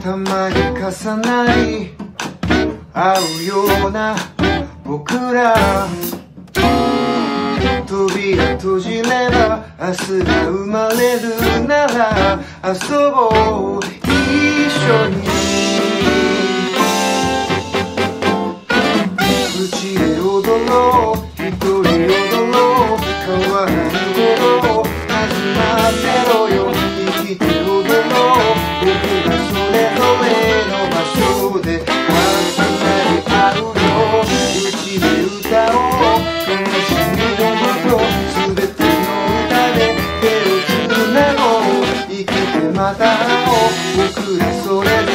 たまに重なり合うような僕ら。扉閉じれば明日が生まれるなら遊ぼう一緒に。うちで踊ろう。また会お僕それぞれ